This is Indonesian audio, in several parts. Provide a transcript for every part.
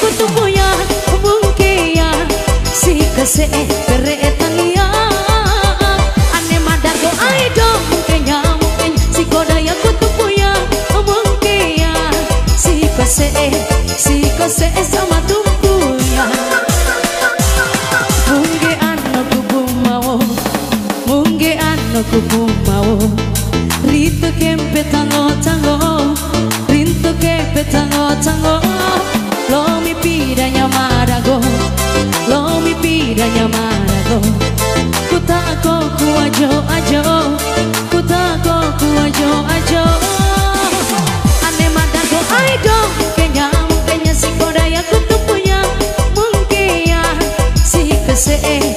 kutumbuya mungkia si kese kere talia ane madago aido mungkenya mungken si kodaya ya, mungkia si kese si kese e sama tumbuya. Mungke ano kubu mau mungke ano kubu mau Rito kempe tango tango Rinto kempe tango tango marago. Lo mi pidanya marago. Kutako kuajo ajo Kutako kuajo ajo Ane madago aido Kenya mungkenya si kodaya kutupunya Mungkenya si kese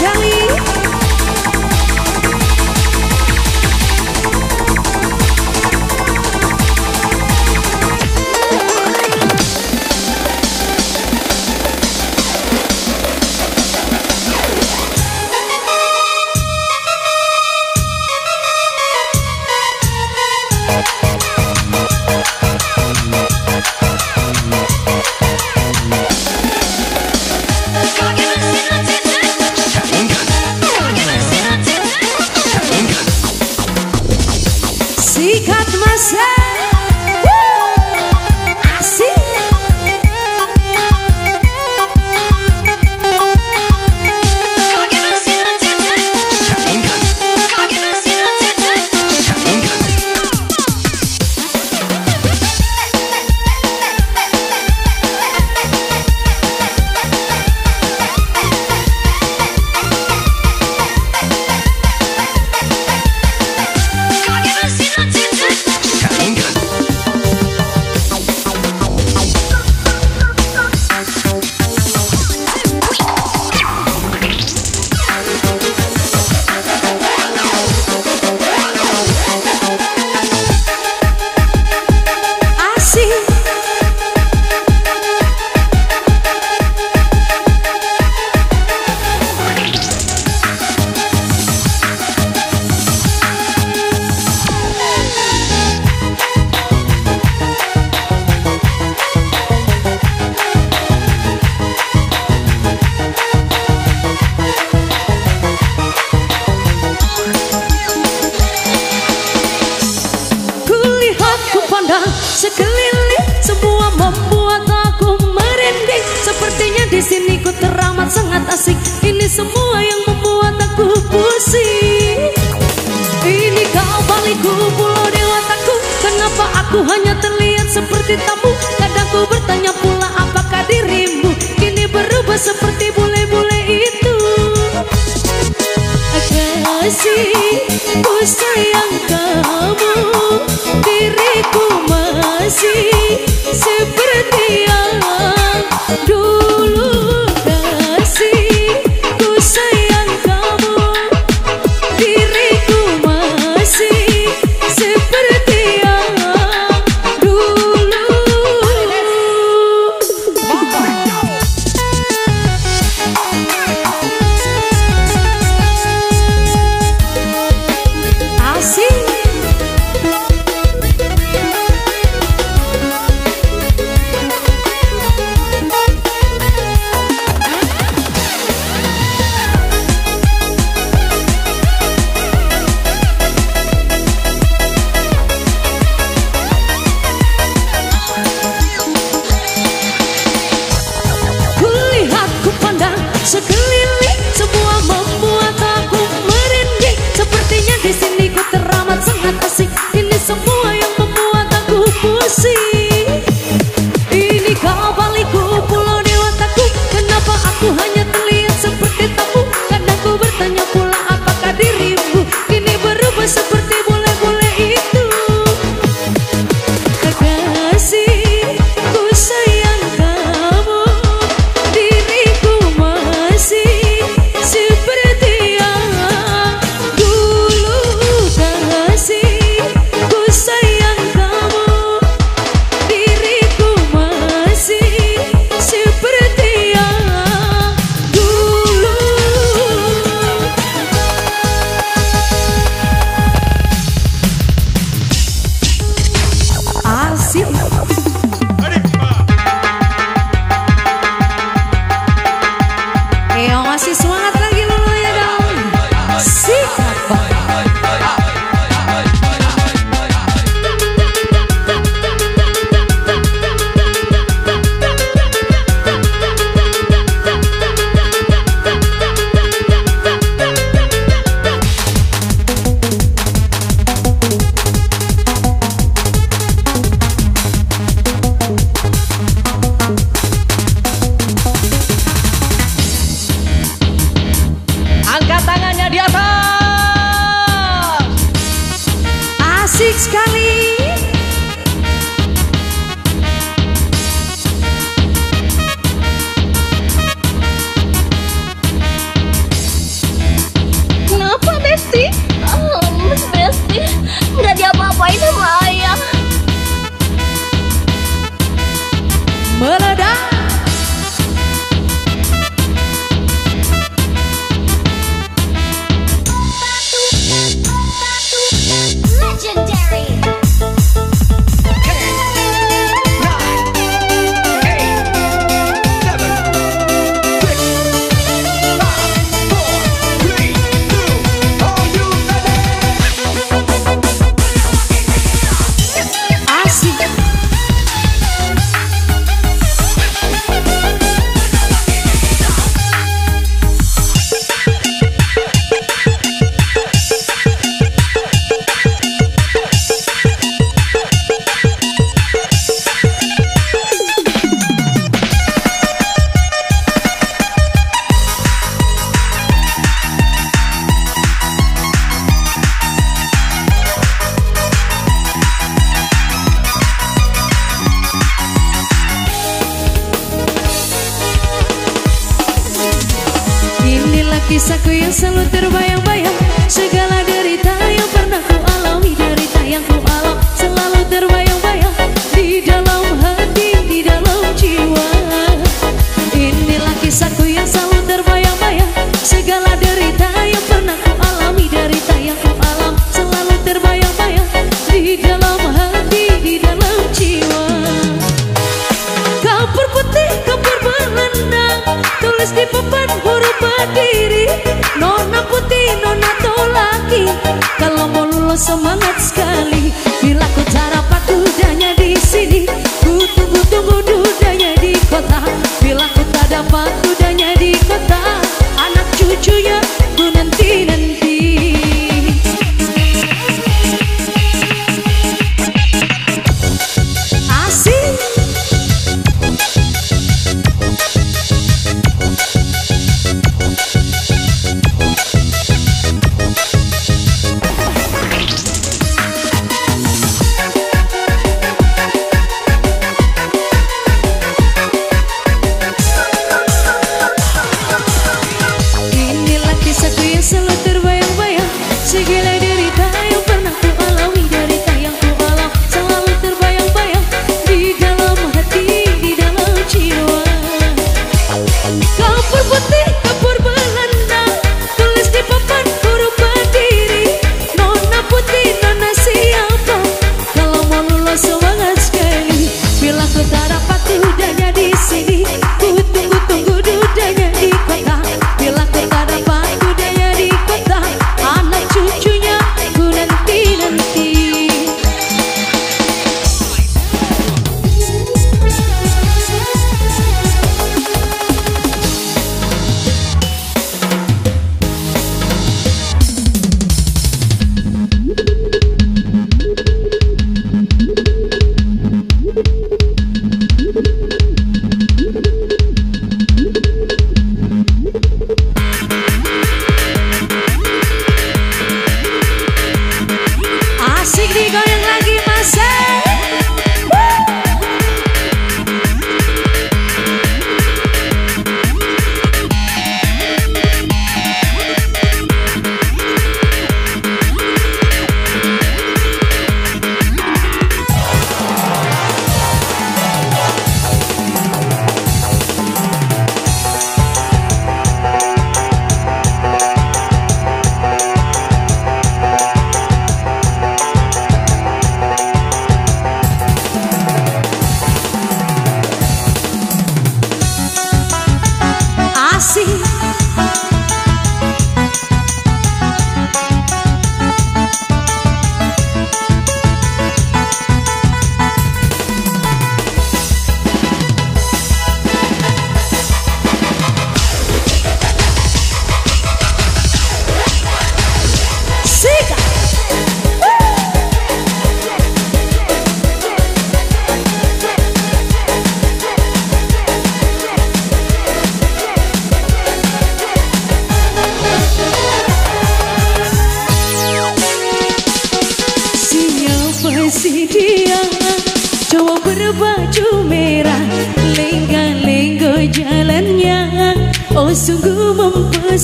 Kelly. Super Asik sekali estoy en San semangat sekali. Bila ku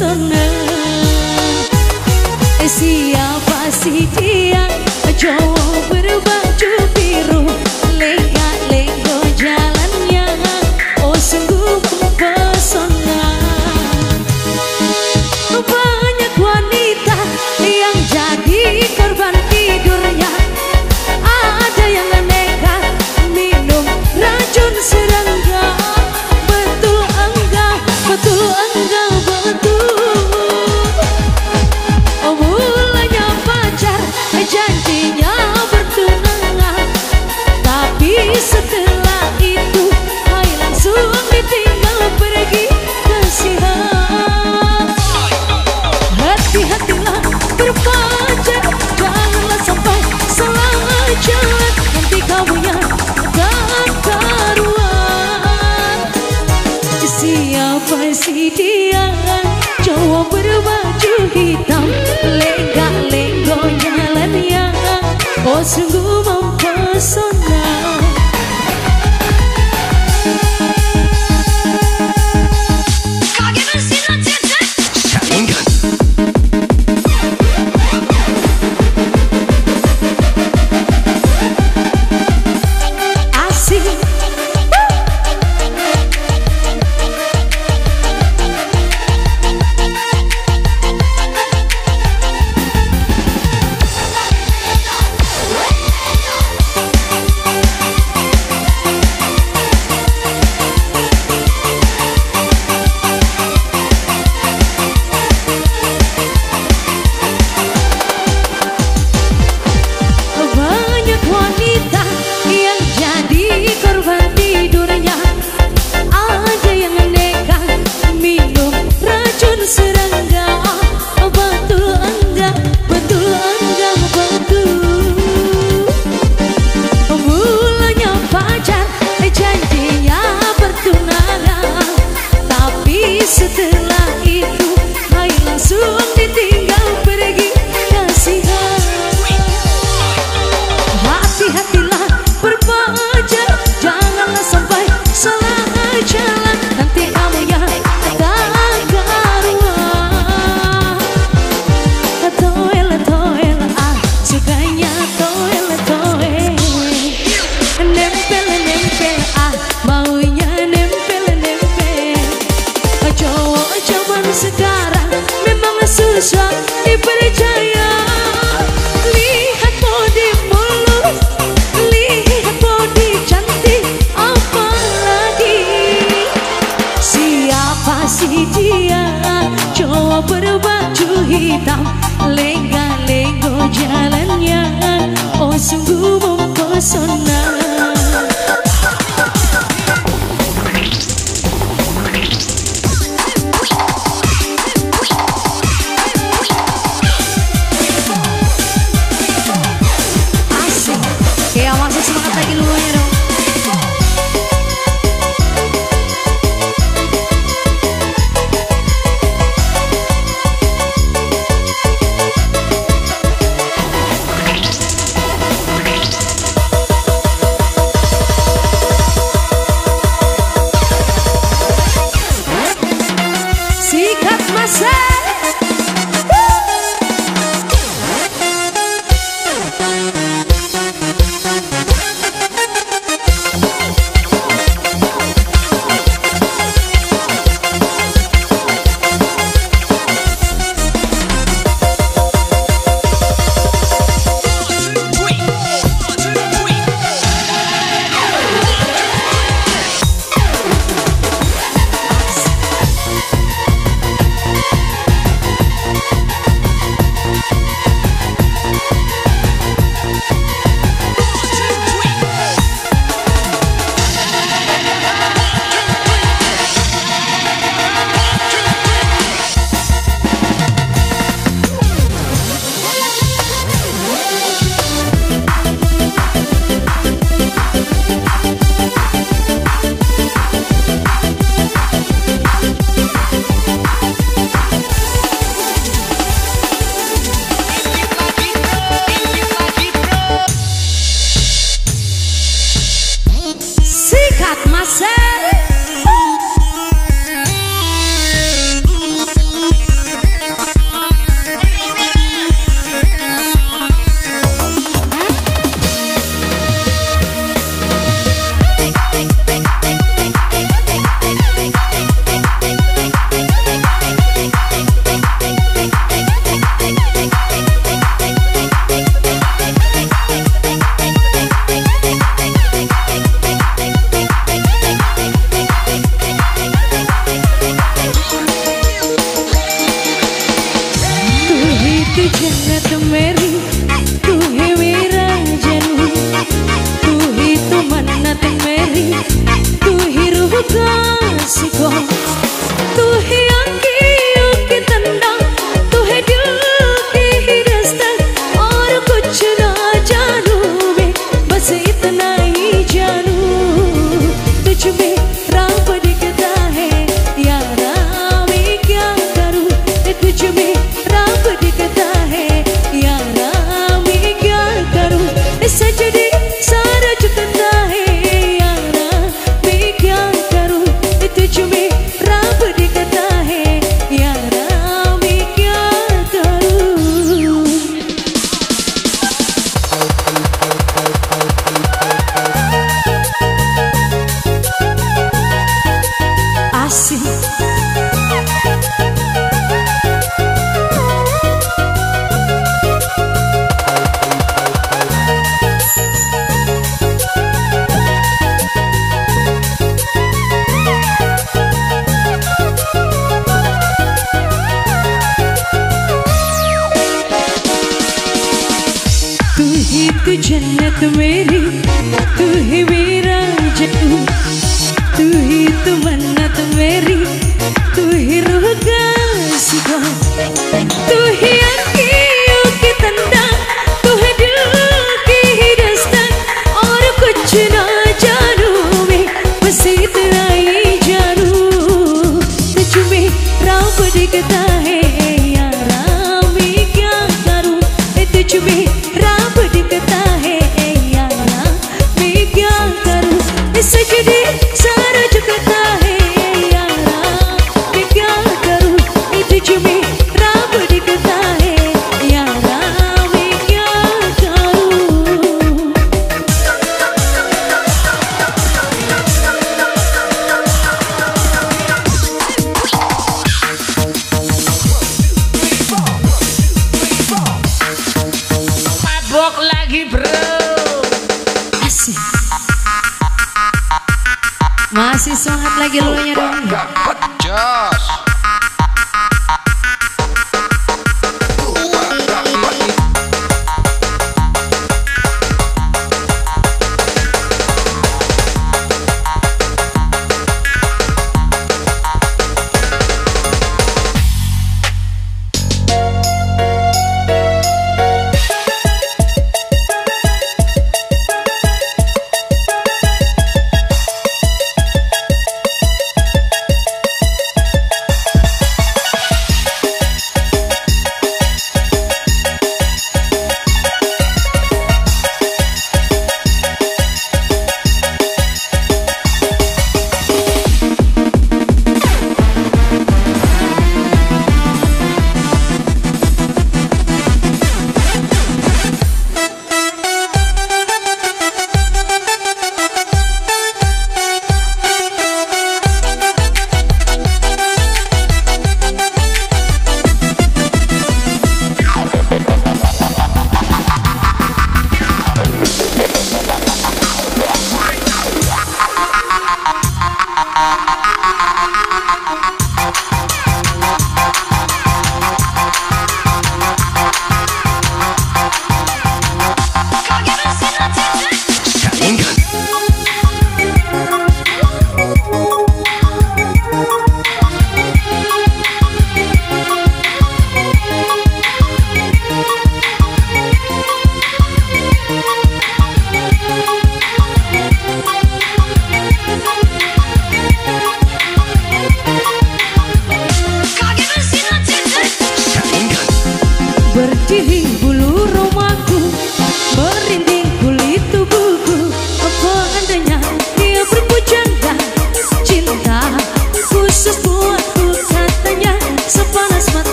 sơn em तू ही तू जन्नत मेरी, तू ही मेरा जन्म तू ही तू मन्नत मेरी, तू ही रूह का सुबह तू ही अखियों की तंदा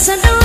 Listen